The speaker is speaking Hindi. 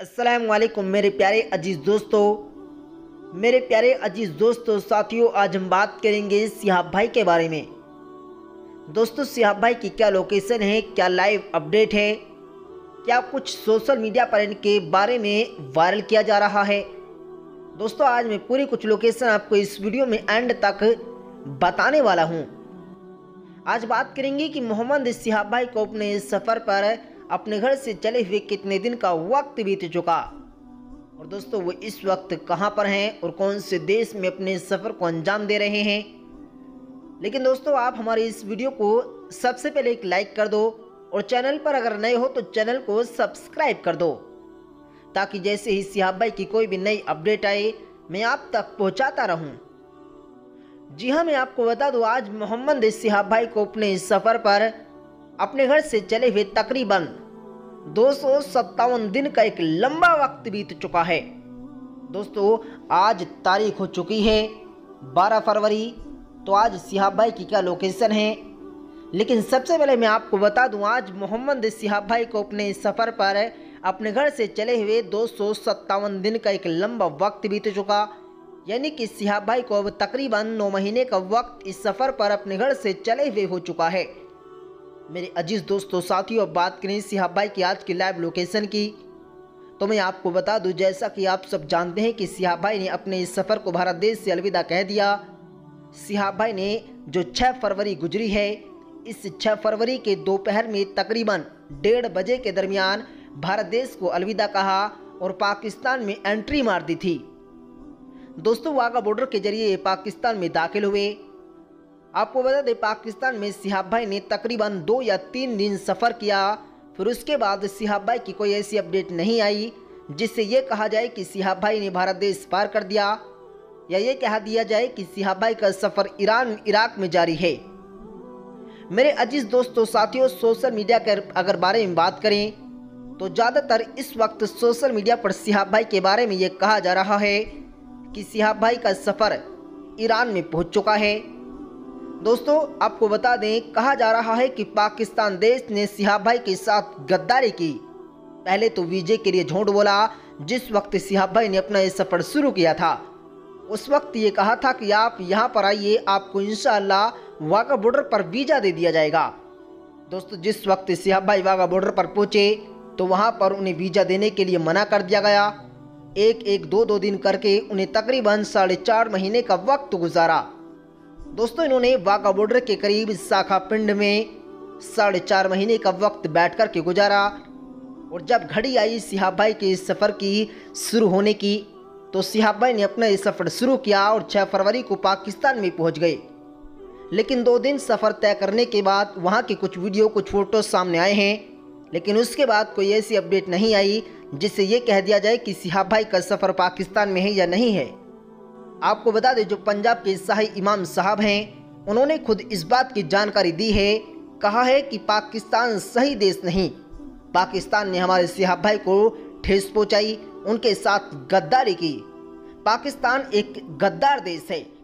अस्सलाम वालेकुम मेरे प्यारे अज़ीज़ दोस्तों। मेरे प्यारे अज़ीज़ दोस्तों, साथियों, आज हम बात करेंगे सिहाब भाई के बारे में। दोस्तों, सिहाब भाई की क्या लोकेशन है, क्या लाइव अपडेट है, क्या कुछ सोशल मीडिया पर इनके बारे में वायरल किया जा रहा है। दोस्तों, आज मैं पूरी कुछ लोकेशन आपको इस वीडियो में एंड तक बताने वाला हूँ। आज बात करेंगे कि मोहम्मद सिहाब भाई को अपने सफ़र पर अपने घर से चले हुए कितने दिन का वक्त बीत चुका? और दोस्तों, वो इस वक्त कहाँ पर हैं और कौन से देश में अपने सफ़र को अंजाम दे रहे हैं? लेकिन दोस्तों, आप हमारे इस वीडियो को सबसे पहले एक लाइक कर दो और चैनल पर अगर नए हो तो चैनल को सब्सक्राइब कर दो, ताकि जैसे ही सिहाब भाई की कोई भी नई अपडेट आए, मैं आप तक पहुंचाता रहूँ। जी हाँ मैं आपको बता दूँ, आज मोहम्मद सिहाब भाई को अपने सफ़र पर अपने घर से चले हुए तकरीबन दो सौ सत्तावन दिन का एक लंबा वक्त बीत चुका है। दोस्तों, आज तारीख हो चुकी है 12 फरवरी तो आज सिहाब भाई की क्या लोकेशन है? लेकिन सबसे पहले मैं आपको बता दूँ, आज मोहम्मद सिहाब भाई को अपने सफ़र पर अपने घर से चले हुए दो सौ सत्तावन दिन का एक लंबा वक्त बीत चुका। यानी कि सिहाब भाई को अब तकरीबन नौ महीने का वक्त इस सफ़र पर अपने घर से चले हुए हो चुका है। मेरे अज़ीज़ दोस्तों साथियों अब बात करें सिहाब भाई की आज की लाइव लोकेशन की। तो मैं आपको बता दूँ, जैसा कि आप सब जानते हैं कि सिहाब भाई ने अपने इस सफ़र को भारत देश से अलविदा कह दिया। सिहाब भाई ने जो 6 फरवरी गुजरी है, इस 6 फरवरी के दोपहर में तकरीबन डेढ़ बजे के दरमियान भारत देश को अलविदा कहा और पाकिस्तान में एंट्री मार दी थी। दोस्तों, वाघा बॉर्डर के ज़रिए पाकिस्तान में दाखिल हुए। आपको बता दें, पाकिस्तान में सिहाब भाई ने तकरीबन दो या तीन दिन सफ़र किया। फिर उसके बाद सिहाब भाई की कोई ऐसी अपडेट नहीं आई, जिससे ये कहा जाए कि सिहाब भाई ने भारत देश पार कर दिया, या ये कहा दिया जाए कि सिहाब भाई का सफ़र ईरान, इराक में जारी है। मेरे अज़ीज़ दोस्तों, साथियों, सोशल मीडिया के अगर बारे में बात करें तो ज़्यादातर इस वक्त सोशल मीडिया पर सिहाब भाई के बारे में ये कहा जा रहा है कि सिहाब भाई का सफ़र ईरान में पहुँच चुका है। दोस्तों, आपको बता दें, कहा जा रहा है कि पाकिस्तान देश ने सिहाब भाई के साथ गद्दारी की। पहले तो वीजे के लिए झूठ बोला, जिस वक्त सिहाब भाई ने अपना ये सफ़र शुरू किया था। उस वक्त ये कहा था कि आप यहाँ पर आइए, आपको इंशाल्लाह वाघा बॉर्डर पर वीज़ा दे दिया जाएगा। दोस्तों, जिस वक्त सिहाब भाई वाघा बॉर्डर पर पहुँचे तो वहाँ पर उन्हें वीज़ा देने के लिए मना कर दिया गया। एक एक दो दो दिन करके उन्हें तकरीबन साढ़े चार महीने का वक्त गुजारा। दोस्तों, इन्होंने वाघा बॉर्डर के करीब शाखा पिंड में साढ़े चार महीने का वक्त बैठ कर के गुजारा और जब घड़ी आई सिहाब भाई के इस सफ़र की शुरू होने की तो सिहाब भाई ने अपना ये सफ़र शुरू किया और 6 फरवरी को पाकिस्तान में पहुँच गए। लेकिन दो दिन सफ़र तय करने के बाद वहाँ के कुछ वीडियो कुछ फ़ोटो सामने आए हैं, लेकिन उसके बाद कोई ऐसी अपडेट नहीं आई, जिससे ये कह दिया जाए कि सिहाब भाई का सफ़र पाकिस्तान में है या नहीं है। आपको बता दें, जो पंजाब के शाही इमाम साहब हैं, उन्होंने खुद इस बात की जानकारी दी है, कहा है कि पाकिस्तान सही देश नहीं। पाकिस्तान ने हमारे सिहाब भाई को ठेस पहुंचाई, उनके साथ गद्दारी की। पाकिस्तान एक गद्दार देश है।